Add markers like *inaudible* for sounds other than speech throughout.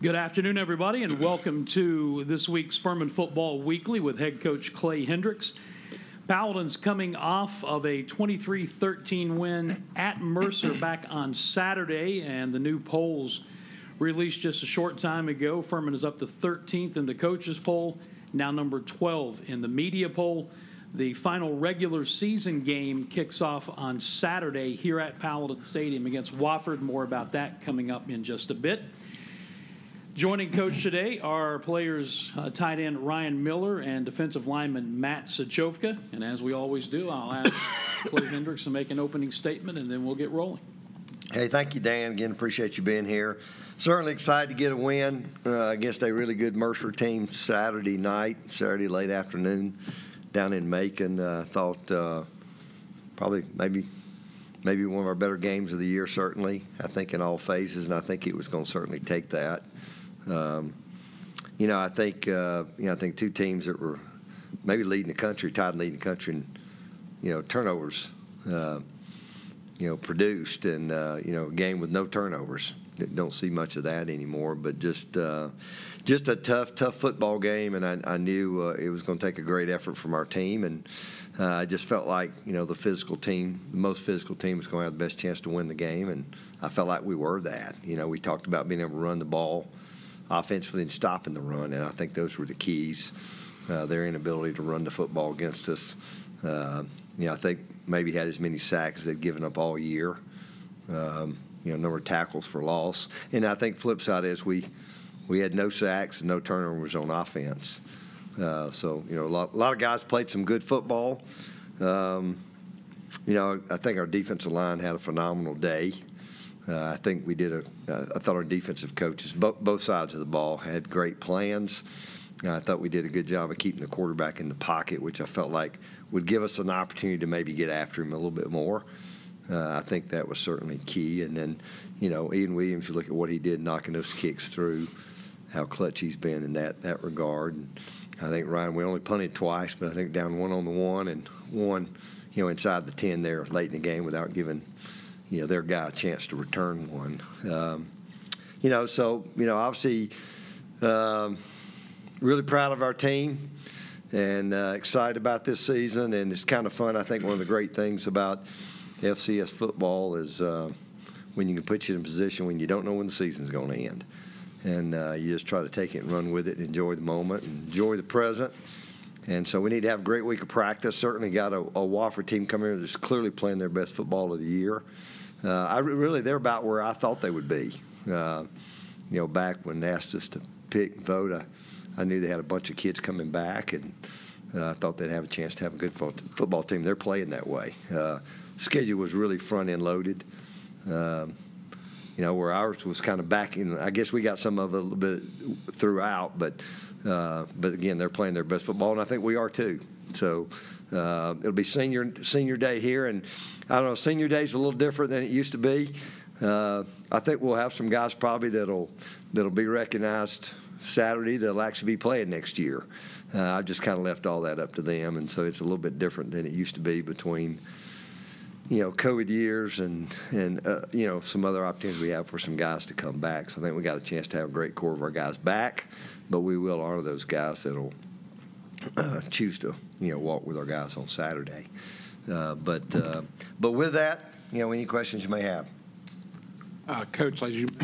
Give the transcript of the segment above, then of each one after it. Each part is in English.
Good afternoon, everybody, and welcome to this week's Furman Football Weekly with head coach Clay Hendrix. Paladins coming off of a 23 13 win at Mercer back on Saturday, and the new polls released just a short time ago. Furman is up to 13th in the coaches' poll, now number 12 in the media poll. The final regular season game kicks off on Saturday here at Paladin Stadium against Wofford. More about that coming up in just a bit. Joining coach today are players uh, tight end Ryan Miller and defensive lineman Matt Sochovka. And as we always do, I'll ask *coughs* Clay Hendrix to make an opening statement and then we'll get rolling. Hey, thank you, Dan. Again, appreciate you being here. Certainly excited to get a win uh, against a really good Mercer team Saturday night, Saturday late afternoon down in Macon. Uh, thought uh, probably maybe maybe one of our better games of the year. Certainly, I think in all phases, and I think it was going to certainly take that. Um, you know, I think uh, you know I think two teams that were maybe leading the country, tied leading the country, in, you know turnovers. Uh, you know, produced and uh, you know, a game with no turnovers. Don't see much of that anymore, but just uh, just a tough, tough football game, and I, I knew uh, it was going to take a great effort from our team, and uh, I just felt like you know the physical team, the most physical team, was going to have the best chance to win the game, and I felt like we were that. You know, we talked about being able to run the ball offensively and stopping the run, and I think those were the keys. Uh, their inability to run the football against us. Uh, you know, I think maybe had as many sacks as they'd given up all year. Um, you know, number of tackles for loss. And I think flip side is we we had no sacks and no turnovers on offense. Uh, so you know, a lot, a lot, of guys played some good football. Um, you know, I think our defensive line had a phenomenal day. Uh, I think we did a. Uh, I thought our defensive coaches, both both sides of the ball, had great plans. I thought we did a good job of keeping the quarterback in the pocket, which I felt like would give us an opportunity to maybe get after him a little bit more. Uh, I think that was certainly key. And then, you know, Ian Williams, you look at what he did knocking those kicks through, how clutch he's been in that, that regard. And I think, Ryan, we only punted twice, but I think down one on the one and one, you know, inside the 10 there late in the game without giving, you know, their guy a chance to return one. Um, you know, so, you know, obviously, um, really proud of our team and uh, excited about this season. And it's kind of fun. I think one of the great things about FCS football is uh, when you can put you in a position when you don't know when the season's going to end. And uh, you just try to take it and run with it and enjoy the moment and enjoy the present. And so we need to have a great week of practice. Certainly got a, a Wofford team coming in that's clearly playing their best football of the year. Uh, I really, they're about where I thought they would be. Uh, you know, back when they asked us to pick, vote, I, I knew they had a bunch of kids coming back, and uh, I thought they'd have a chance to have a good football team. They're playing that way. Uh, schedule was really front end loaded. Um, you know, where ours was kind of back in. I guess we got some of it a little bit throughout, but uh, but again, they're playing their best football, and I think we are too. So uh, it'll be senior senior day here, and I don't know. Senior day is a little different than it used to be. Uh, I think we'll have some guys probably that'll that'll be recognized Saturday that'll actually be playing next year. Uh, I've just kind of left all that up to them, and so it's a little bit different than it used to be between you know COVID years and and uh, you know some other opportunities we have for some guys to come back. So I think we got a chance to have a great core of our guys back, but we will honor those guys that'll uh, choose to you know walk with our guys on Saturday. Uh, but uh, but with that, you know, any questions you may have. Uh, Coach, as you *clears throat*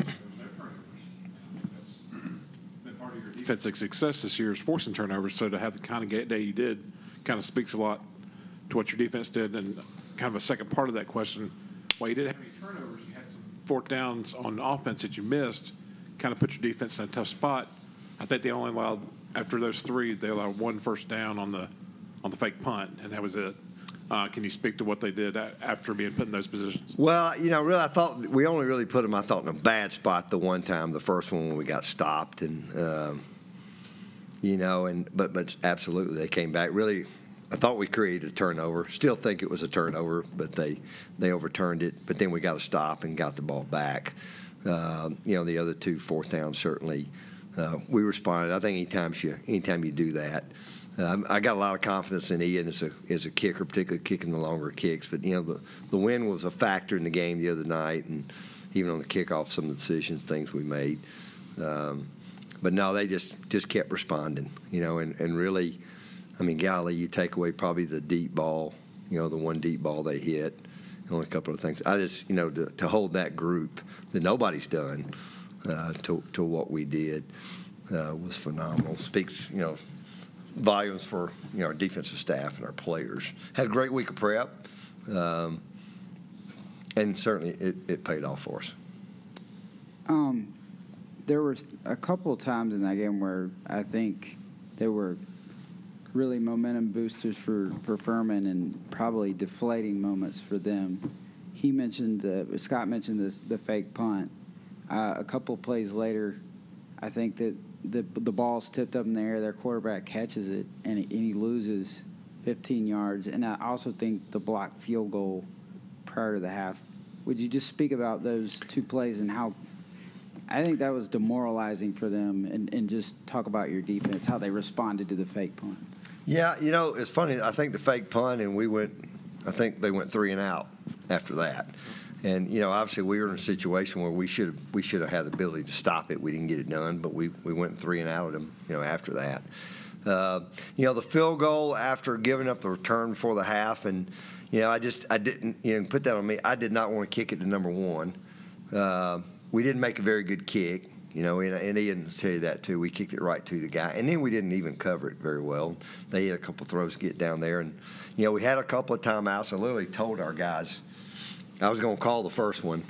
defensive success this year is forcing turnovers. So to have the kind of day you did kind of speaks a lot to what your defense did. And kind of a second part of that question, while you didn't have any turnovers, you had some fourth downs on offense that you missed, kind of put your defense in a tough spot. I think they only allowed after those three, they allowed one first down on the on the fake punt, and that was it. Uh, can you speak to what they did after being put in those positions? Well, you know, really, I thought we only really put them. I thought in a bad spot the one time, the first one when we got stopped, and um, you know, and but but absolutely they came back. Really, I thought we created a turnover. Still think it was a turnover, but they they overturned it. But then we got to stop and got the ball back. Uh, you know, the other two fourth downs certainly uh, we responded. I think anytime you anytime you do that. Um, I got a lot of confidence in Ian as a as a kicker, particularly kicking the longer kicks. But you know the the wind was a factor in the game the other night, and even on the kickoff, some of the decisions, things we made. Um, but no, they just just kept responding, you know, and, and really, I mean, golly, you take away probably the deep ball, you know, the one deep ball they hit, only a couple of things. I just, you know, to, to hold that group that nobody's done uh, to to what we did uh, was phenomenal. Speaks, you know, volumes for you know our defensive staff and our players. Had a great week of prep, um, and certainly it, it paid off for us. Um, there was a couple of times in that game where I think there were really momentum boosters for, for Furman and probably deflating moments for them. He mentioned uh, Scott mentioned this the fake punt. Uh, a couple plays later, I think that the the ball's tipped up in the air. Their quarterback catches it and, he- and he loses 15 yards. And I also think the blocked field goal prior to the half. Would you just speak about those two plays and how I think that was demoralizing for them, and, and just talk about your defense, how they responded to the fake punt. Yeah, you know, it's funny. I think the fake punt, and we went. I think they went three and out after that. And you know, obviously, we were in a situation where we should we should have had the ability to stop it. We didn't get it done, but we we went three and out of them. You know, after that. Uh, you know, the field goal after giving up the return before the half, and you know, I just I didn't you know put that on me. I did not want to kick it to number one. Uh, we didn't make a very good kick. You know, and, and didn't tell you that too. We kicked it right to the guy, and then we didn't even cover it very well. They had a couple throws get down there, and you know, we had a couple of timeouts. I literally told our guys, I was going to call the first one,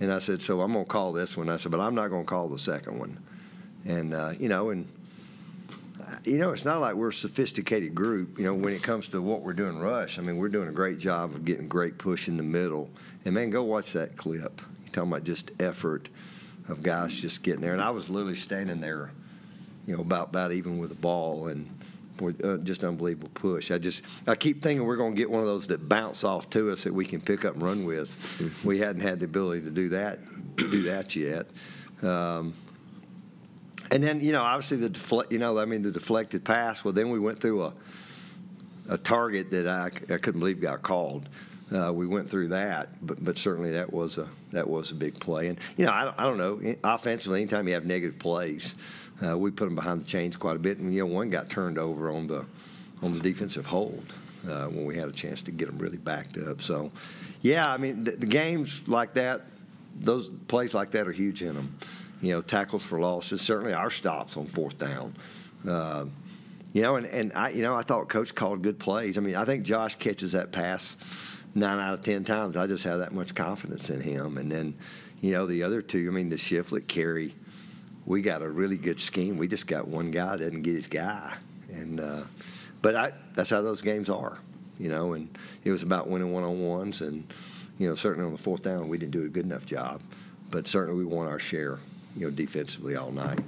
and I said, so I'm going to call this one. I said, but I'm not going to call the second one, and uh, you know, and you know, it's not like we're a sophisticated group. You know, when it comes to what we're doing, rush. I mean, we're doing a great job of getting great push in the middle. And man, go watch that clip. You're talking about just effort of guys just getting there. And I was literally standing there, you know, about about even with the ball and. Boy, uh, just unbelievable push. I just I keep thinking we're going to get one of those that bounce off to us that we can pick up and run with. *laughs* we hadn't had the ability to do that do that yet. Um, and then you know, obviously the defle- you know, I mean the deflected pass. Well, then we went through a a target that I, I couldn't believe got called. Uh, we went through that, but but certainly that was a that was a big play. And you know, I I don't know. Offensively, anytime you have negative plays, uh, we put them behind the chains quite a bit. And you know, one got turned over on the on the defensive hold uh, when we had a chance to get them really backed up. So, yeah, I mean, the, the games like that, those plays like that are huge in them. You know, tackles for losses. Certainly, our stops on fourth down. Uh, you know, and, and I, you know, I thought Coach called good plays. I mean, I think Josh catches that pass nine out of ten times. I just have that much confidence in him. And then, you know, the other two. I mean, the Shiflett carry. We got a really good scheme. We just got one guy that didn't get his guy, and uh, but I, that's how those games are. You know, and it was about winning one on ones, and you know, certainly on the fourth down, we didn't do a good enough job, but certainly we won our share. You know, defensively all night.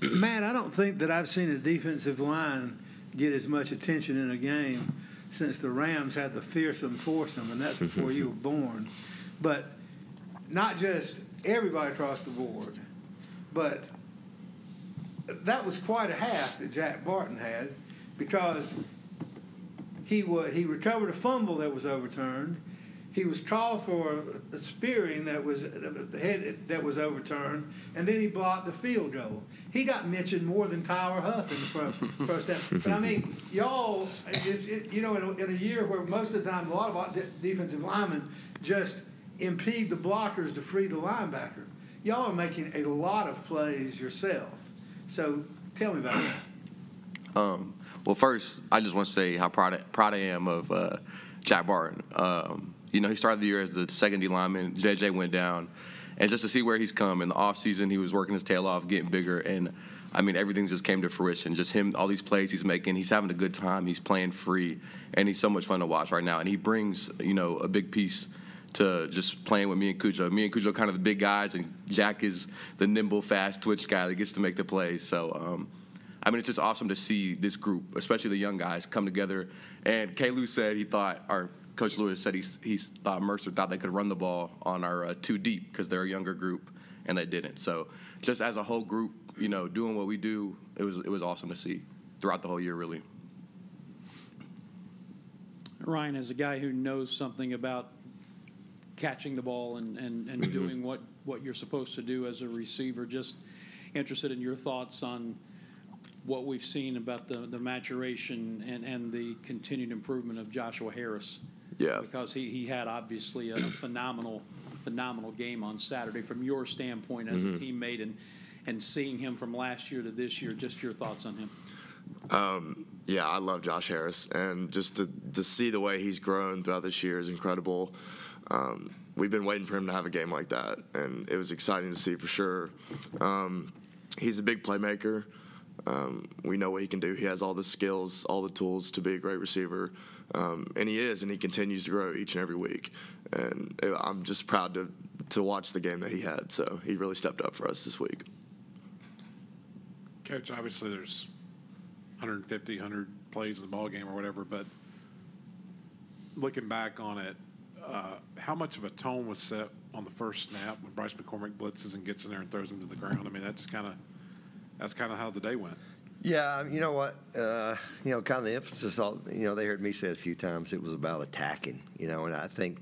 Matt, I don't think that I've seen a defensive line get as much attention in a game since the Rams had the fearsome foursome, and that's before you were born. But not just everybody across the board, but that was quite a half that Jack Barton had because he wa he recovered a fumble that was overturned. He was called for a spearing that was that was overturned, and then he blocked the field goal. He got mentioned more than Tyler Huff in the first, first half. But I mean, y'all, it, you know, in a, in a year where most of the time a lot of de- defensive linemen just impede the blockers to free the linebacker. Y'all are making a lot of plays yourself. So tell me about that. Um, well, first, I just want to say how proud, proud I am of uh, Jack Barton. Um, you know, he started the year as the second D lineman. JJ went down. And just to see where he's come in the offseason, he was working his tail off, getting bigger. And I mean, everything just came to fruition. Just him, all these plays he's making, he's having a good time. He's playing free, and he's so much fun to watch right now. And he brings, you know, a big piece to just playing with me and Cujo. Me and Cujo are kind of the big guys, and Jack is the nimble, fast twitch guy that gets to make the plays. So, um, I mean, it's just awesome to see this group, especially the young guys, come together. And K. Lou said he thought, or Coach Lewis said he, he thought Mercer thought they could run the ball on our uh, two deep because they're a younger group, and they didn't. So, just as a whole group, you know, doing what we do, it was it was awesome to see throughout the whole year, really. Ryan, as a guy who knows something about catching the ball and, and, and doing what, what you're supposed to do as a receiver. Just interested in your thoughts on what we've seen about the, the maturation and, and the continued improvement of Joshua Harris. Yeah. Because he, he had obviously a phenomenal, phenomenal game on Saturday from your standpoint as a teammate and, and seeing him from last year to this year, just your thoughts on him. Um, yeah, I love Josh Harris, and just to to see the way he's grown throughout this year is incredible. Um, we've been waiting for him to have a game like that, and it was exciting to see for sure. Um, he's a big playmaker. Um, we know what he can do. He has all the skills, all the tools to be a great receiver, um, and he is, and he continues to grow each and every week. And uh, I'm just proud to to watch the game that he had. So he really stepped up for us this week. Coach, obviously there's 150, 100 plays in the ball game or whatever, but looking back on it, uh, how much of a tone was set on the first snap when Bryce McCormick blitzes and gets in there and throws him to the ground? I mean, that just kind of that's kind of how the day went. Yeah, you know what? Uh, you know, kind of the emphasis. All, you know, they heard me say it a few times. It was about attacking. You know, and I think,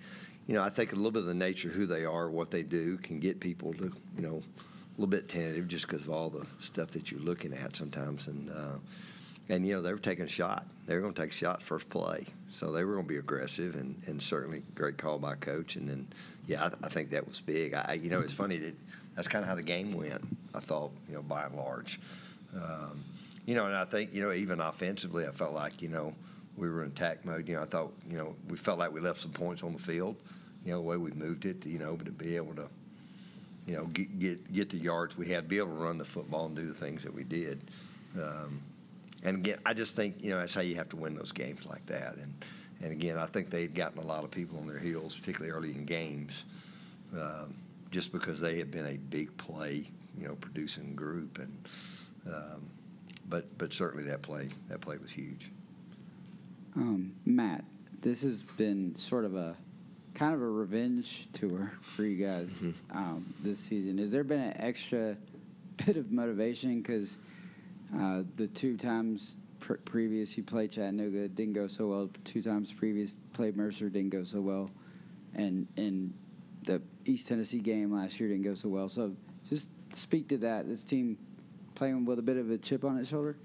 you know, I think a little bit of the nature of who they are, what they do, can get people to, you know, a little bit tentative just because of all the stuff that you're looking at sometimes. And uh, and you know, they were taking a shot. They were going to take a shot first play, so they were going to be aggressive and, and certainly great call by coach. And then, yeah, I, I think that was big. I, you know, it's funny that that's kind of how the game went. I thought, you know, by and large. Um, you know, and I think, you know, even offensively, I felt like, you know, we were in attack mode. You know, I thought, you know, we felt like we left some points on the field, you know, the way we moved it, you know, but to be able to, you know, get get, get the yards we had, be able to run the football and do the things that we did. Um, and again, I just think, you know, that's how you have to win those games like that. And, and again, I think they'd gotten a lot of people on their heels, particularly early in games, um, just because they had been a big play, you know, producing group. And, um, but but certainly that play that play was huge. Um, Matt, this has been sort of a kind of a revenge tour for you guys um, this season. Has there been an extra *laughs* bit of motivation because uh, the two times pr- previous you played Chattanooga didn't go so well. Two times previous played Mercer didn't go so well, and and the East Tennessee game last year didn't go so well. So just speak to that. This team playing with a bit of a chip on its shoulder.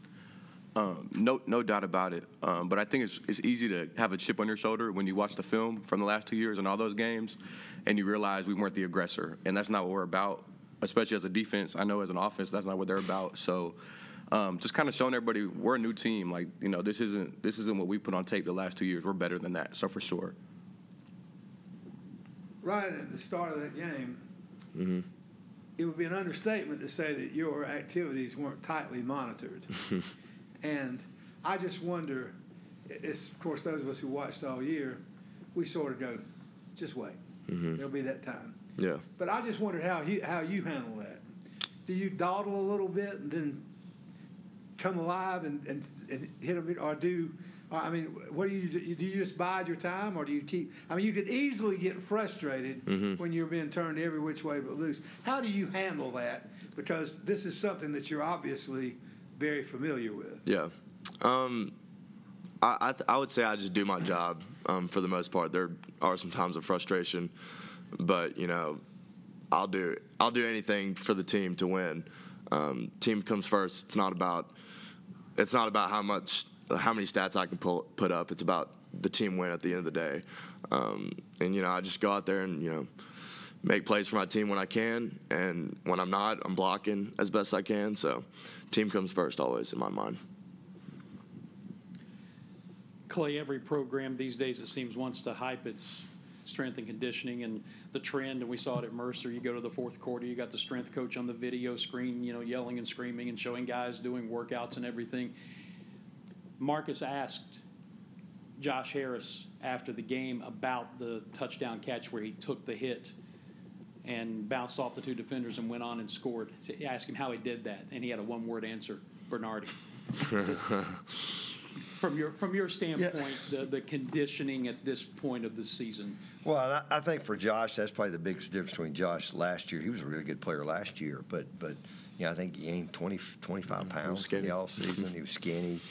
Um, no, no doubt about it. Um, but I think it's it's easy to have a chip on your shoulder when you watch the film from the last two years and all those games, and you realize we weren't the aggressor, and that's not what we're about. Especially as a defense, I know as an offense, that's not what they're about. So, um, just kind of showing everybody we're a new team. Like you know, this isn't this isn't what we put on tape the last two years. We're better than that. So for sure. Right at the start of that game, Mm-hmm. it would be an understatement to say that your activities weren't tightly monitored. *laughs* and I just wonder, it's, of course, those of us who watched all year, we sort of go, just wait. There'll be that time. Yeah. But I just wondered how you, how you handle that. Do you dawdle a little bit and then come alive and, and, and hit them, or do, I mean, what do you do? Do you just bide your time, or do you keep? I mean, you could easily get frustrated when you're being turned every which way but loose. How do you handle that? Because this is something that you're obviously very familiar with. Yeah. Um, I, I, th- I would say I just do my job um, for the most part. There are some times of frustration, but you know, I'll do I'll do anything for the team to win. Um, team comes first. It's not about it's not about how much how many stats I can pull, put up. It's about the team win at the end of the day. Um, and you know, I just go out there and you know make plays for my team when I can, and when I'm not, I'm blocking as best I can. So, team comes first always in my mind. Clay, every program these days, it seems, wants to hype its strength and conditioning and the trend, and we saw it at Mercer. You go to the fourth quarter, you got the strength coach on the video screen, you know, yelling and screaming and showing guys doing workouts and everything. Marcus asked Josh Harris after the game about the touchdown catch where he took the hit and bounced off the two defenders and went on and scored. So he asked him how he did that, and he had a one-word answer: Bernardi. *laughs* From your from your standpoint, the, the conditioning at this point of the season. Well, I, I think for Josh, that's probably the biggest difference between Josh last year. He was a really good player last year, but but you know I think he gained 20, 25 pounds in the off season. he was skinny.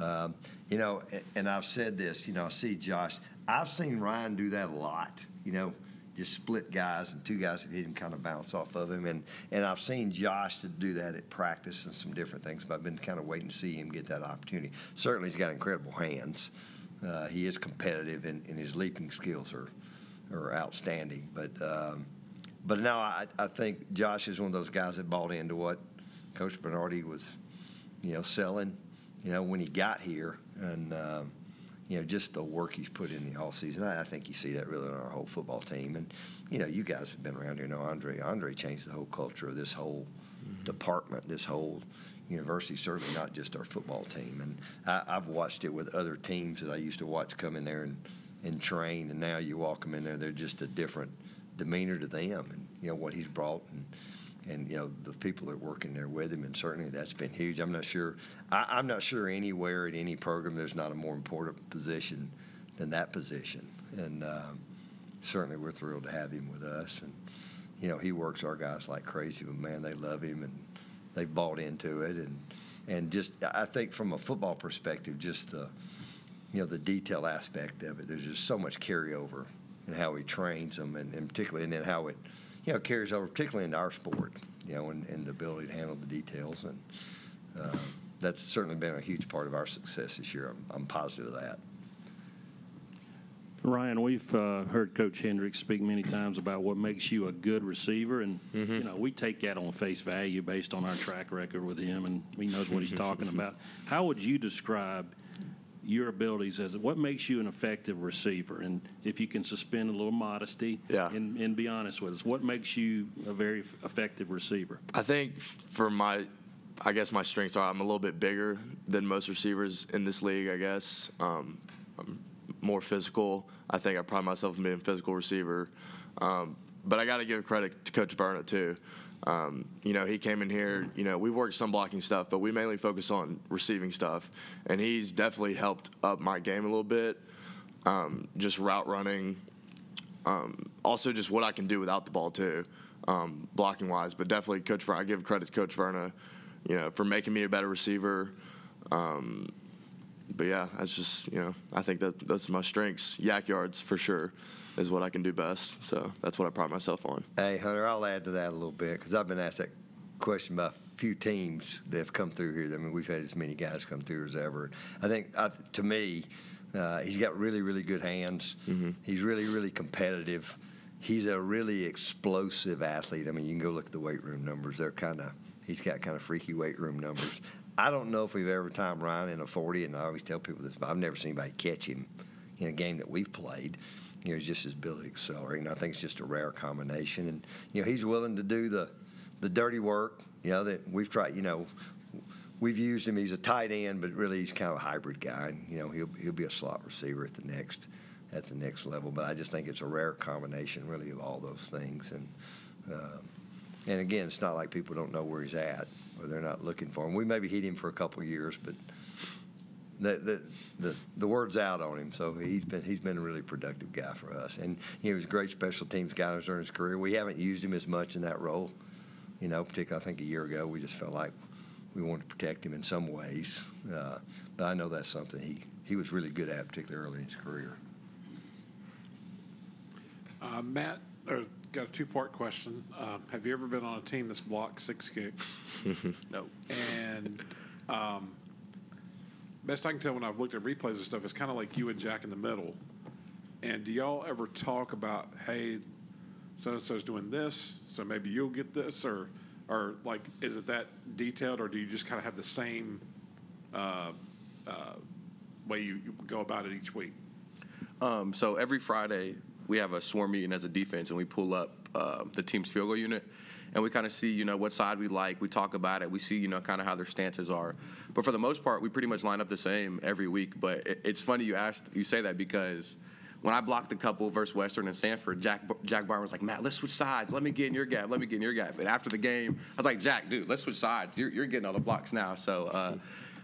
Um, you know, and, I've said this. You know, I see Josh. I've seen Ryan do that a lot. You know, just split guys, and two guys that hit him kind of bounce off of him. And, and I've seen Josh to do that at practice and some different things, but I've been kind of waiting to see him get that opportunity. Certainly, he's got incredible hands. Uh, he is competitive, and, and his leaping skills are, are outstanding. But, um, but no, I, I think Josh is one of those guys that bought into what Coach Bernardi was, you know, selling, you know, when he got here. And, um, you know, just the work he's put in the offseason. I, I think you see that really on our whole football team. And, you know, you guys have been around here know Andre. Andre changed the whole culture of this whole department, this whole university, certainly not just our football team. And I, I've watched it with other teams that I used to watch come in there and, and train. And now you walk them in there, they're just a different demeanor to them and, you know, what he's brought. And, and you know the people that work in there with him, and certainly that's been huge. I'm not sure. I, I'm not sure anywhere in any program there's not a more important position than that position, and um, certainly we're thrilled to have him with us. And you know he works our guys like crazy, but man, they love him and they've bought into it, and and just I think from a football perspective, just the you know the detail aspect of it. There's just so much carryover in how he trains them, and, and particularly and then how it you know, carries over, particularly into our sport, you know, and, and the ability to handle the details. And uh, that's certainly been a huge part of our success this year. I'm, I'm positive of that. Ryan, we've uh, heard Coach Hendrix speak many times about what makes you a good receiver, and you know we take that on face value based on our track record with him, and he knows what he's talking *laughs* about. How would you describe your abilities as what makes you an effective receiver? And if you can suspend a little modesty Yeah. and, and be honest with us, what makes you a very effective receiver? I think for my, I guess my strengths are I'm a little bit bigger than most receivers in this league. I guess um, I'm more physical. I think I pride myself in being a physical receiver. Um, but I got to give credit to Coach Burnett too. Um, you know, he came in here. You know, we worked some blocking stuff, but we mainly focus on receiving stuff, and he's definitely helped up my game a little bit. Um, just route running, um, also just what I can do without the ball too, um, blocking wise. But definitely, Coach Verna, I give credit to Coach Verna, you know, for making me a better receiver. Um, but yeah, that's just you know, I think that that's my strengths. YAC yards for sure is what I can do best. So that's what I pride myself on. Hey, Hunter, I'll add to that a little bit because I've been asked that question by a few teams that have come through here. I mean, we've had as many guys come through as ever. I think, uh, to me, uh, he's got really, really good hands. He's really, really competitive. He's a really explosive athlete. I mean, you can go look at the weight room numbers. They're kind of, he's got kind of freaky weight room numbers. I don't know if we've ever timed Ryan in a 40, and I always tell people this, but I've never seen anybody catch him in a game that we've played. You know, it's just his ability to accelerate, and I think it's just a rare combination. And you know, he's willing to do the the dirty work. You know that we've tried. You know, we've used him. He's a tight end, but really he's kind of a hybrid guy. And, you know, he'll he'll be a slot receiver at the next at the next level. But I just think it's a rare combination, really, of all those things. And um, and again, it's not like people don't know where he's at or they're not looking for him. We maybe hit him for a couple years, but the, the, the, the word's out on him, so he's been he's been a really productive guy for us, and he was a great special teams guy during his career. We haven't used him as much in that role, you know. Particularly, I think a year ago, we just felt like we wanted to protect him in some ways, uh, but I know that's something he he was really good at, particularly early in his career. Uh, Matt, uh, got a two-part question. Uh, have you ever been on a team that's blocked six kicks? *laughs* No. And um, best I can tell when I've looked at replays and stuff, it's kind of like you and Jack in the middle. And do y'all ever talk about, hey, so and so's doing this, so maybe you'll get this, or, or like, is it that detailed, or do you just kind of have the same uh, uh, way you, you go about it each week? Um, so every Friday we have a swarm meeting as a defense, and we pull up uh, the team's field goal unit, and we kind of see, you know, what side we like. We talk about it. We see, you know, kind of how their stances are. But for the most part, we pretty much line up the same every week. But it, it's funny you asked, you say that because when I blocked a couple versus Western and Samford, Jack Jack Barnes was like, Matt, let's switch sides. Let me get in your gap. Let me get in your gap. And after the game, I was like, Jack, dude, let's switch sides. You're, you're getting all the blocks now. So. Uh,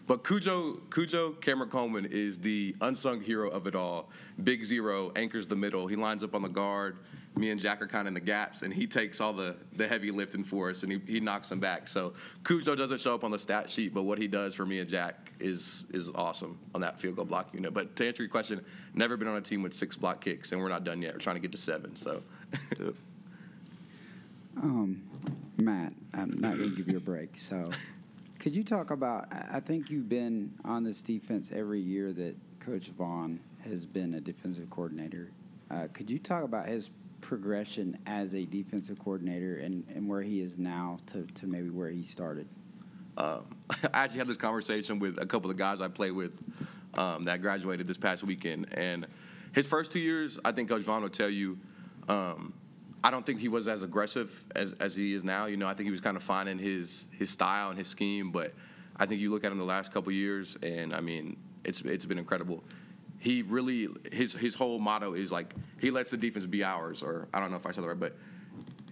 but Cujo, Cujo Cameron Coleman is the unsung hero of it all. Big zero, anchors the middle. He lines up on the guard. me and Jack are kind of in the gaps, and he takes all the, the heavy lifting for us, and he, he knocks them back. So Cujo doesn't show up on the stat sheet, but what he does for me and Jack is is awesome on that field goal block unit. But to answer your question, never been on a team with six block kicks, and we're not done yet. We're trying to get to seven. So. Um, Matt, I'm not going to give you a break. So, *laughs* could you talk about? I think you've been on this defense every year that Coach Vaughn has been a defensive coordinator. Uh, could you talk about his progression as a defensive coordinator and, and where he is now to, to maybe where he started? Um, *laughs* I actually had this conversation with a couple of guys I played with um, that graduated this past weekend, and his first two years, I think Coach Vaughn will tell you, um, I don't think he was as aggressive as, as he is now. You know, I think he was kind of finding his his style and his scheme, but I think you look at him the last couple years, and I mean, it's it's been incredible. He really his his whole motto is like he lets the defense be ours, or I don't know if I said that right, but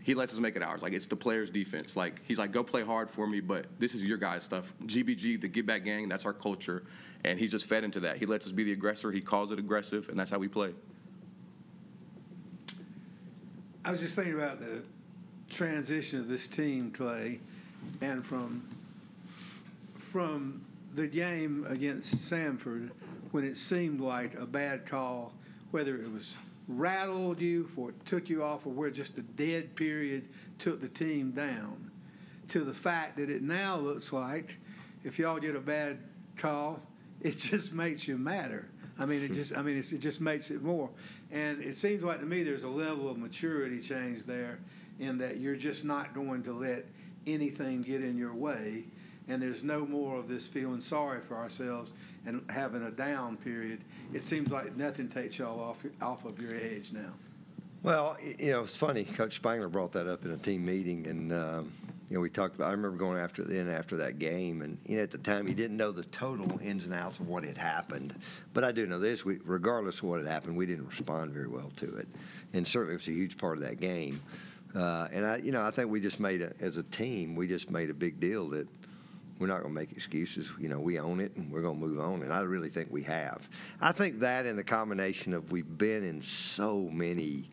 he lets us make it ours. Like it's the players' defense. Like he's like, go play hard for me, but this is your guys' stuff. GBG, the Get Back Gang, that's our culture, and he's just fed into that. He lets us be the aggressor. He calls it aggressive, and that's how we play. I was just thinking about the transition of this team, Clay, and from from the game against Samford when it seemed like a bad call, whether it was rattled you or it took you off or where just a dead period took the team down, to the fact that it now looks like if y'all get a bad call, *laughs* it just makes you madder. I mean, it just, I mean, it's, it just makes it more. And it seems like to me there's a level of maturity change there in that you're just not going to let anything get in your way. And there's no more of this feeling sorry for ourselves and having a down period. It seems like nothing takes y'all off, off of your edge now. Well, you know, it's funny. Coach Spangler brought that up in a team meeting, and um, you know, we talked about. I remember going after then after that game, and you know, at the time, he didn't know the total ins and outs of what had happened. But I do know this: we, regardless of what had happened, we didn't respond very well to it, and certainly it was a huge part of that game. Uh, and I, you know, I think we just made a, as a team, we just made a big deal that we're not going to make excuses. You know, we own it and we're going to move on. And I really think we have. I think that and the combination of we've been in so many,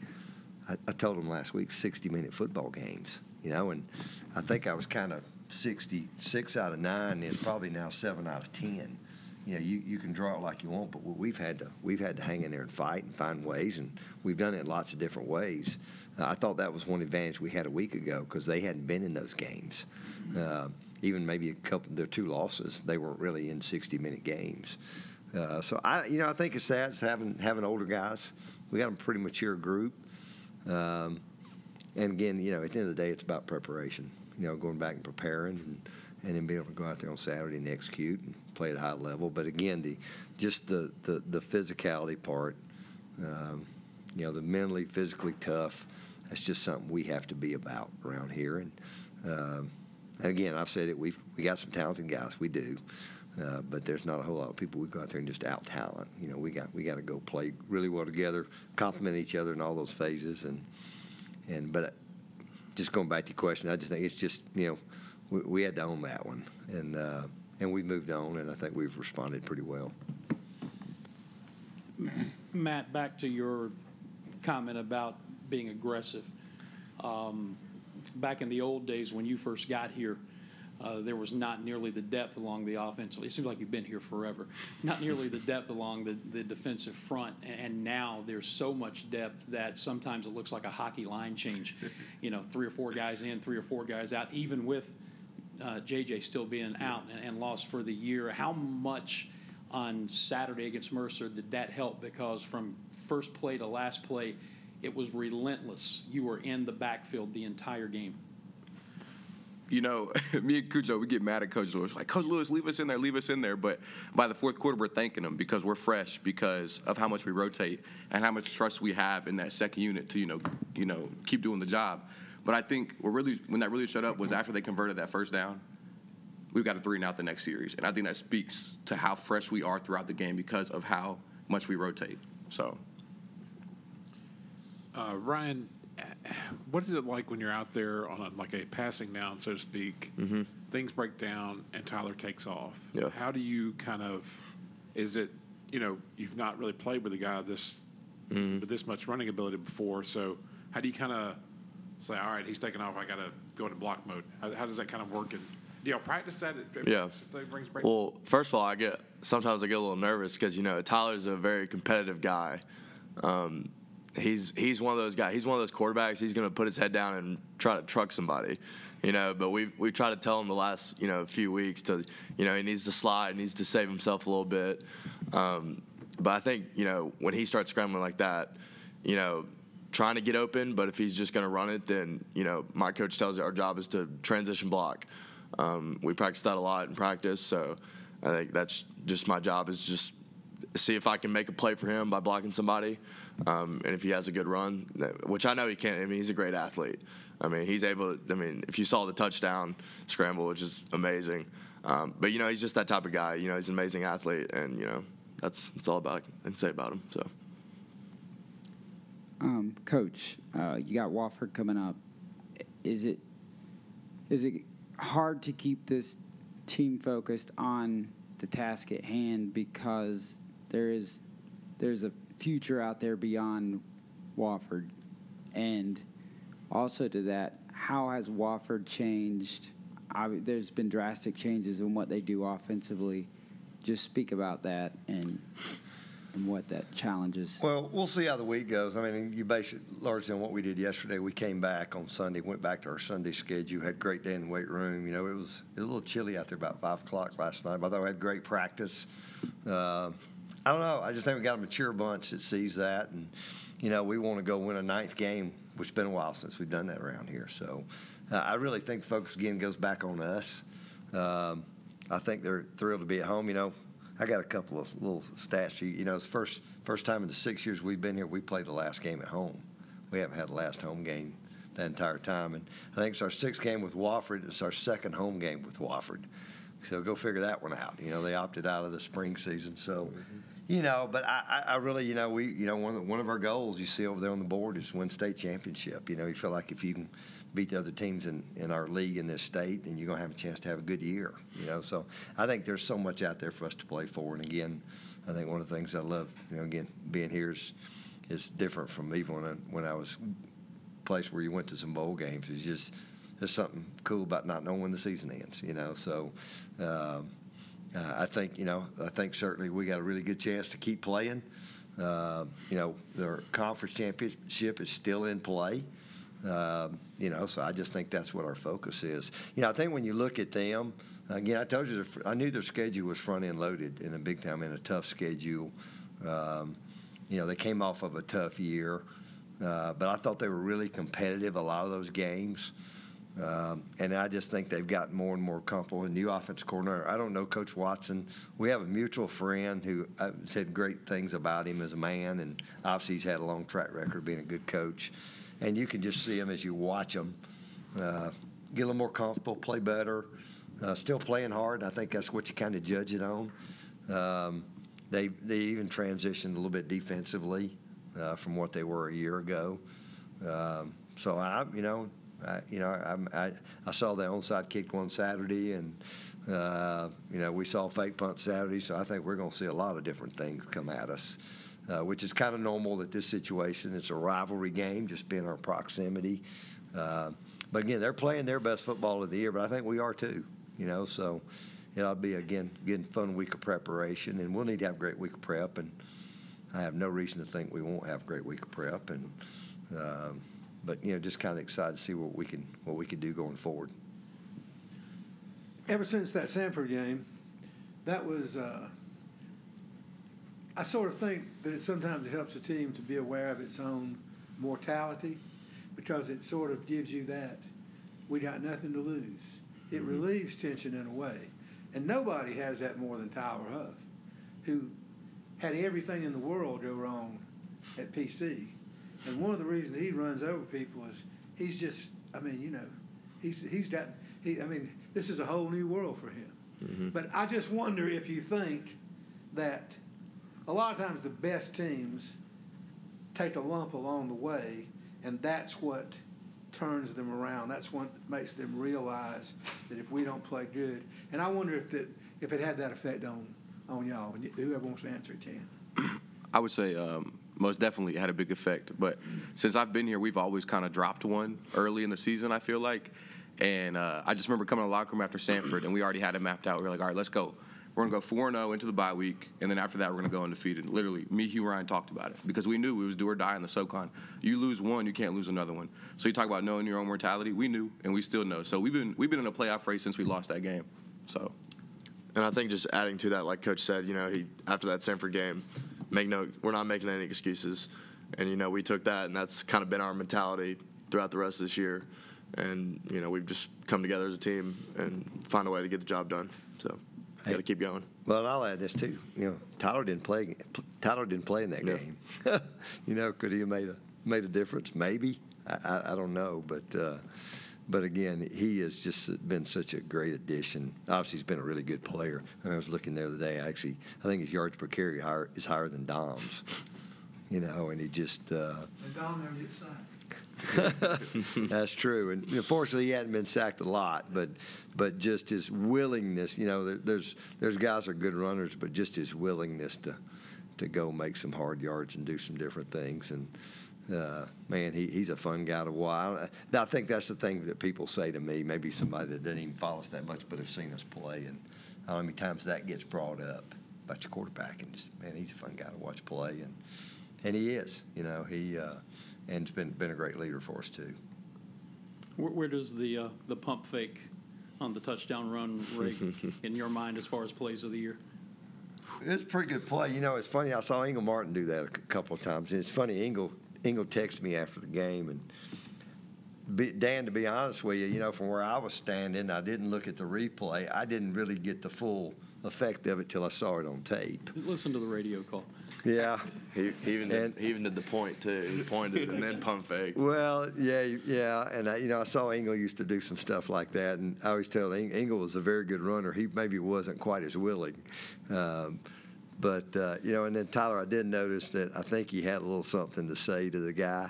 I, I told them last week, 60 minute football games, you know, and I think I was kind of 66 out of nine is probably now seven out of 10. You know, you, you can draw it like you want, but we've had to we've had to hang in there and fight and find ways, and we've done it lots of different ways. Uh, I thought that was one advantage we had a week ago because they hadn't been in those games. Uh, even maybe a couple their two losses they weren't really in 60 minute games uh, so i you know i think it's sad it's having having older guys we got a pretty mature group um, and again you know at the end of the day it's about preparation you know going back and preparing and and then being able to go out there on Saturday and execute and play at a high level. But again, the just the the, the physicality part, um, you know, the mentally physically tough. That's just something we have to be about around here. And um, and again, I've said it. We've we got some talented guys. We do. Uh, but there's not a whole lot of people we go out there and just out talent. You know, we got we got to go play really well together, complement each other in all those phases, and and but just going back to your question, I just think it's just you know we, we had to own that one, and uh, and we moved on, and I think we've responded pretty well. Matt, back to your comment about being aggressive. Um, back in the old days when you first got here, uh, there was not nearly the depth along the offensive. It seems like you've been here forever. Not nearly the depth along the, the defensive front, and now there's so much depth that sometimes it looks like a hockey line change. *laughs* You know, three or four guys in, three or four guys out, even with uh, JJ still being out and, and lost for the year. How much on Saturday against Mercer did that help? Because from first play to last play, it was relentless. You were in the backfield the entire game. You know, *laughs* me and Cujo, we get mad at Coach Lewis. Like, Coach Lewis, leave us in there, leave us in there. But by the fourth quarter, we're thanking him because we're fresh, because of how much we rotate and how much trust we have in that second unit to, you know, you know, keep doing the job. But I think what really, when that really showed up was after they converted that first down. We've got a three and out the next series, and I think that speaks to how fresh we are throughout the game because of how much we rotate. So. Uh, Ryan, what is it like when you're out there on a, like a passing down, so to speak? Things break down and Tyler takes off. Yeah. How do you kind of? Is it you know you've not really played with a guy this with this much running ability before, so how do you kind of say, all right, he's taking off, I got to go into block mode? How, how does that kind of work? And do y'all practice that at, at Yeah. break? Well, first of all, I get sometimes I get a little nervous because you know Tyler's a very competitive guy. Um, he's he's one of those guys. He's one of those quarterbacks. He's going to put his head down and try to truck somebody, you know. But we we try to tell him the last you know a few weeks to you know he needs to slide, he needs to save himself a little bit. Um, but I think you know when he starts scrambling like that, you know. Trying to get open, but if he's just going to run it, then you know my coach tells you our job is to transition block. Um, we practice that a lot in practice, so I think that's just my job is just see if I can make a play for him by blocking somebody, um, and if he has a good run, which I know he can't. I mean, he's a great athlete. I mean, he's able. to I mean, if you saw the touchdown scramble, which is amazing, um, but you know, he's just that type of guy. You know, he's an amazing athlete, and you know, that's that's all about I can say about him. So. Um, Coach, uh, you got Wofford coming up. Is it is it hard to keep this team focused on the task at hand because there is there's a future out there beyond Wofford, and also to that, how has Wofford changed? I, there's been drastic changes in what they do offensively. Just speak about that and and what that challenge is. Well, we'll see how the week goes. I mean, you base it largely on what we did yesterday. We came back on Sunday, went back to our Sunday schedule, had a great day in the weight room. You know, it was, it was a little chilly out there about 5 o'clock last night, but I we had great practice. Uh, I don't know. I just think we got a mature bunch that sees that. And, you know, we want to go win a ninth game, which has been a while since we've done that around here. So uh, I really think the focus again goes back on us. Um, I think they're thrilled to be at home. You know, I got a couple of little stats. You, you know, it's first first time in the six years we've been here, we played the last game at home. We haven't had the last home game that entire time, and I think it's our sixth game with Wofford. It's our second home game with Wofford. So go figure that one out. You know, they opted out of the spring season, so. Mm-hmm. You know, but I, I really, you know, we, you know, one of, one of our goals you see over there on the board is win state championship. You know, you feel like if you can beat the other teams in, in our league in this state, then you're gonna have a chance to have a good year. You know, so I think there's so much out there for us to play for. And again, I think one of the things I love, you know, again, being here is is different from even when I, when I was place where you went to some bowl games. It's just there's something cool about not knowing when the season ends. You know, so. Um, uh, I think you know. I think certainly we got a really good chance to keep playing. Uh, you know, their conference championship is still in play. Um, you know, so I just think that's what our focus is. You know, I think when you look at them, again, I told you, I knew their schedule was front end loaded in a big time in a tough schedule. Um, you know, they came off of a tough year, uh, but I thought they were really competitive a lot of those games. Um, and I just think they've gotten more and more comfortable. A new offense coordinator. I don't know Coach Watson. We have a mutual friend who uh, said great things about him as a man, and obviously he's had a long track record being a good coach. And you can just see him as you watch him uh, get a little more comfortable, play better, uh, still playing hard. I think that's what you kind of judge it on. Um, they they even transitioned a little bit defensively uh, from what they were a year ago. Um, so I, you know, I, you know, I, I, I saw the onside kick one Saturday, and uh, you know, we saw fake punt Saturday. So I think we're going to see a lot of different things come at us, uh, which is kind of normal at this situation. It's a rivalry game, just being our proximity. Uh, but again, they're playing their best football of the year, but I think we are too. You know, so it'll be again getting fun week of preparation, and we'll need to have a great week of prep. And I have no reason to think we won't have a great week of prep. And um, but you know, just kind of excited to see what we can what we can do going forward. Ever since that Samford game, that was, uh, I sort of think that it sometimes it helps a team to be aware of its own mortality because it sort of gives you that we got nothing to lose. It relieves tension in a way. And nobody has that more than Tyler Huff, who had everything in the world go wrong at PC. And one of the reasons he runs over people is he's just, I mean, you know, he's, he's got, he, I mean, this is a whole new world for him. But I just wonder if you think that a lot of times the best teams take a lump along the way, and that's what turns them around. That's what makes them realize that if we don't play good, and I wonder if that if it had that effect on on y'all. And whoever wants to answer it can. I would say um, most definitely had a big effect. But since I've been here, we've always kind of dropped one early in the season. I feel like, and uh, I just remember coming to the locker room after Samford, and we already had it mapped out. We were like, all right, let's go. We're gonna go four and zero into the bye week, and then after that, we're gonna go undefeated. Literally, me, Hugh, Ryan talked about it because we knew it was do or die in the SoCon. You lose one, you can't lose another one. So you talk about knowing your own mortality. We knew, and we still know. So we've been we've been in a playoff race since we lost that game. So And I think just adding to that, like Coach said, you know, he after that Samford game, make no, we're not making any excuses, and you know, we took that, and that's kind of been our mentality throughout the rest of this year, and you know, we've just come together as a team and find a way to get the job done. So, got to keep going. Well, I'll add this too. You know, Tyler didn't play. Tyler didn't play in that Yeah. game. *laughs* you know, could he have made a made a difference? Maybe. I, I, I don't know, but uh, but again, he has just been such a great addition. Obviously, he's been a really good player. I was looking the other day. Actually, I think his yards per carry higher, is higher than Dom's. You know, and he just. Uh, And Don never gets sacked. *laughs* That's true, and unfortunately, he hadn't been sacked a lot, but but just his willingness. You know, there's there's guys that are good runners, but just his willingness to to go make some hard yards and do some different things. And uh, man, he, he's a fun guy to watch. I, I think that's the thing that people say to me. Maybe somebody that didn't even follow us that much, but have seen us play, and I don't know how many times that gets brought up about your quarterback. And just man, he's a fun guy to watch play, and and he is. You know, he. Uh, and has been been a great leader for us too. Where, where does the uh, the pump fake on the touchdown run rate *laughs* in your mind as far as plays of the year? It's a pretty good play. You know, it's funny. I saw Ingle Martin do that a couple of times, and it's funny. Ingle Ingle texted me after the game, and be, Dan, to be honest with you, you know, from where I was standing, I didn't look at the replay. I didn't really get the full effect of it till I saw it on tape. Listen to the radio call. Yeah. He, he even And- did, he even did the point too. He pointed and then pump fake. Well, yeah, yeah, and I, you know, I saw Ingle used to do some stuff like that, and I always tell Ingle was a very good runner. He maybe wasn't quite as willing, um, but uh, you know, and then Tyler, I did notice that I think he had a little something to say to the guy,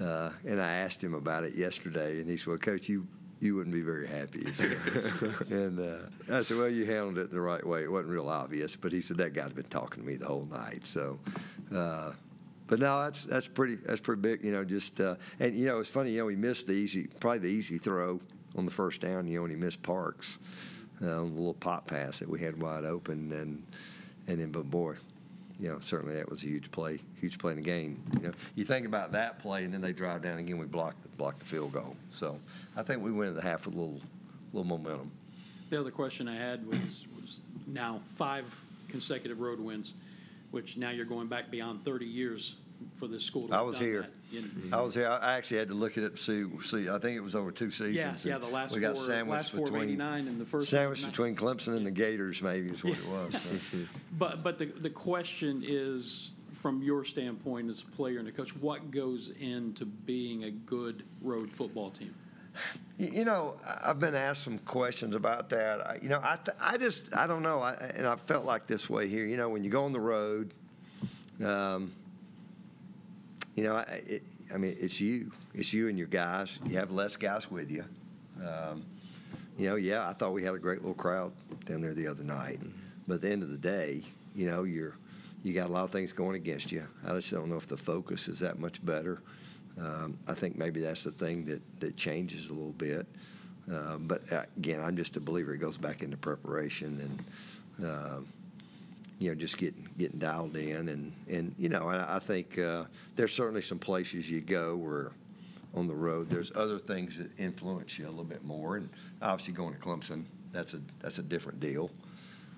uh, and I asked him about it yesterday, and he said, "Well, Coach, you." You wouldn't be very happy. *laughs* and uh, I said, Well, you handled it the right way. It wasn't real obvious, but he said, That guy's been talking to me the whole night. So, uh, but no, that's that's pretty that's pretty big. You know, just uh, and you know it's funny. You know, he missed the easy, probably the easy throw on the first down. You know, and he missed Parks uh, on the little pop pass that we had wide open, and and then but boy, you know, certainly that was a huge play, huge play in the game. You know, you think about that play, and then they drive down again. We blocked the, blocked the field goal. So I think we went at the half with a little little momentum. The other question I had was was now five consecutive road wins, which now you're going back beyond 30 years for this school. To I have was done here. that. You- I was here. I actually had to look at it to see. See, I think it was over two seasons. Yeah, and yeah, the last we got four, sandwiched last four of between- 89 and the first. Sandwiched nine- between Clemson and the Gators, maybe is what it was. so. *laughs* But, but the, the question is, from your standpoint as a player and a coach, what goes into being a good road football team? You you know, I- I've been asked some questions about that. I, you know, I, th- I just, I don't know. I, and I felt like this way here. You know, when you go on the road, um, you know, I, it, I mean, it's you. It's you and your guys. You have less guys with you. Um, you know, yeah, I thought we had a great little crowd down there the other night. But at the end of the day, you know, you're you got a lot of things going against you. I just don't know if the focus is that much better. Um, I think maybe that's the thing that, that changes a little bit. Um, but uh, again, I'm just a believer. It goes back into preparation and um, you know just getting getting dialed in. And and you know I, I think uh, there's certainly some places you go where on the road there's other things that influence you a little bit more. And obviously going to Clemson that's a that's a different deal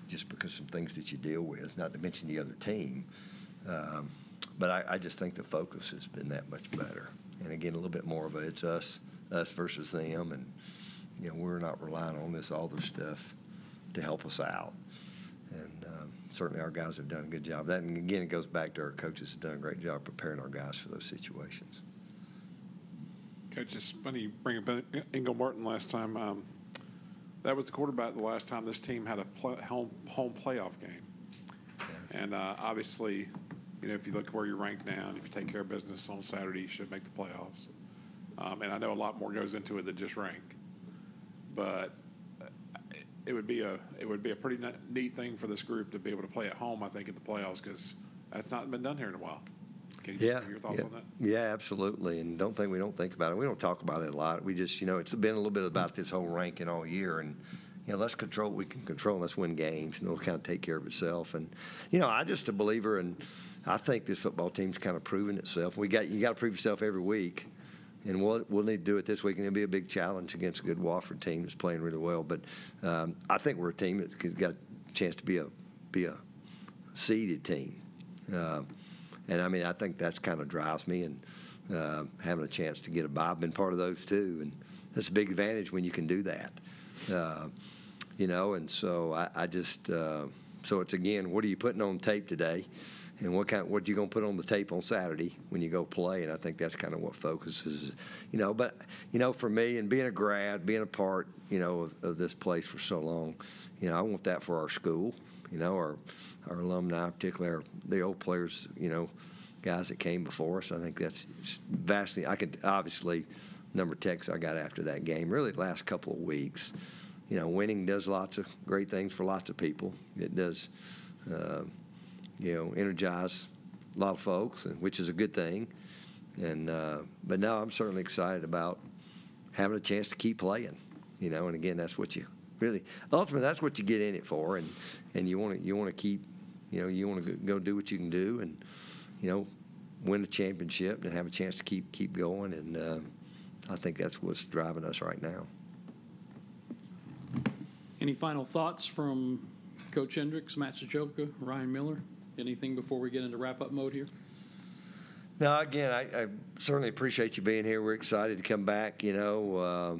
just because some things that you deal with not to mention the other team. Um, but I, I just think the focus has been that much better. And again a little bit more of a it's us us versus them. And you know we're not relying on this other stuff to help us out certainly our guys have done a good job. That and again, it goes back to our coaches have done a great job preparing our guys for those situations. Coach, it's funny you bring up Ingle Martin last time. Um, that was the quarterback the last time this team had a pl- home home playoff game. And uh, obviously, you know, if you look where you're ranked now, and if you take care of business on Saturday, you should make the playoffs. Um, and I know a lot more goes into it than just rank, but it would be a it would be a pretty neat thing for this group to be able to play at home. I think in the playoffs because that's not been done here in a while. Can you just Yeah, your thoughts yeah, on that? yeah, absolutely. And don't think we don't think about it. We don't talk about it a lot. We just, you know, it's been a little bit about this whole ranking all year, and you know, let's control what we can control. Let's win games, and it'll kind of take care of itself. And you know, I'm just a believer, and I think this football team's kind of proven itself. We got you got to prove yourself every week. And we'll, we'll need to do it this week, and it'll be a big challenge against a good Wofford team that's playing really well. But um, I think we're a team that's got a chance to be a be a seeded team. Uh, and I mean, I think that's kind of drives me, and uh, having a chance to get a bye. I've been part of those too, and that's a big advantage when you can do that. Uh, you know, and so I, I just uh, so it's again, what are you putting on tape today, and what kind, what you gonna put on the tape on Saturday when you go play? And I think that's kind of what focuses, you know. But you know, for me, and being a grad, being a part, you know, of, of this place for so long, you know, I want that for our school, you know, our our alumni, particularly our, the old players, you know, guys that came before us. I think that's vastly. I could obviously number of texts I got after that game. Really, the last couple of weeks. You know, winning does lots of great things for lots of people. It does, uh, you know, energize a lot of folks, and- which is a good thing. And uh, but no, I'm certainly excited about having a chance to keep playing. You know, and again, that's what you really ultimately that's what you get in it for, and and you want to you want to keep, you know, you want to go do what you can do, and you know, win a championship and have a chance to keep keep going. And uh, I think that's what's driving us right now. Any final thoughts from Coach Hendrix, Matt Sochovka, Ryan Miller? Anything before we get into wrap-up mode here? No, again, I, I certainly appreciate you being here. We're excited to come back. You know, uh,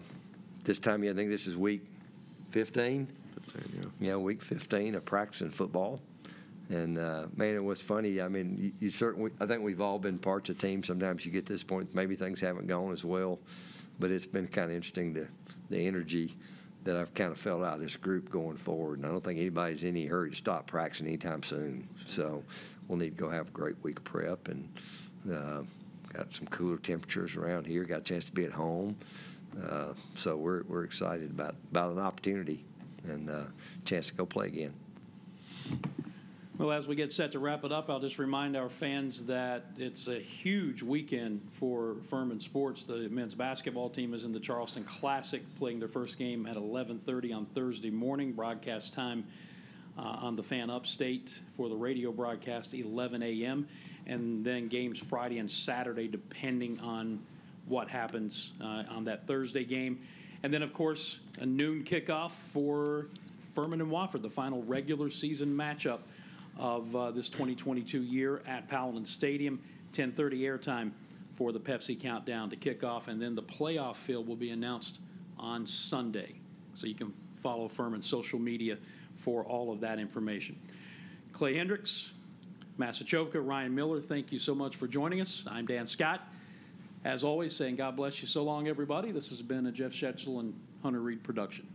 this time, I think this is week 15. yeah. Yeah, week 15 of practicing football. And uh, man, it was funny. I mean, you, you certainly. I think we've all been parts of teams. Sometimes you get to this point, maybe things haven't gone as well, but it's been kind of interesting the the energy that I've kind of felt out of this group going forward. And I don't think anybody's in any hurry to stop practicing anytime soon. So we'll need to go have a great week of prep and uh, got some cooler temperatures around here. Got a chance to be at home. Uh, so we're we're excited about about an opportunity and uh, chance to go play again. Well, as we get set to wrap it up, I'll just remind our fans that it's a huge weekend for Furman sports. The men's basketball team is in the Charleston Classic, playing their first game at 11:30 on Thursday morning. Broadcast time uh, on the Fan Upstate for the radio broadcast 11 a.m. and then games Friday and Saturday, depending on what happens uh, on that Thursday game. And then, of course, a noon kickoff for Furman and Wofford, the final regular season matchup of uh, this 2022 year at Paladin Stadium. 10:30 airtime for the Pepsi countdown to kick off, and then the playoff field will be announced on Sunday. So you can follow Furman's social media for all of that information. Clay Hendrix, Massachoka, Ryan Miller, thank you so much for joining us. I'm Dan Scott. As always, saying God bless you so long, everybody. This has been a Jeff Schetzel and Hunter Reed production.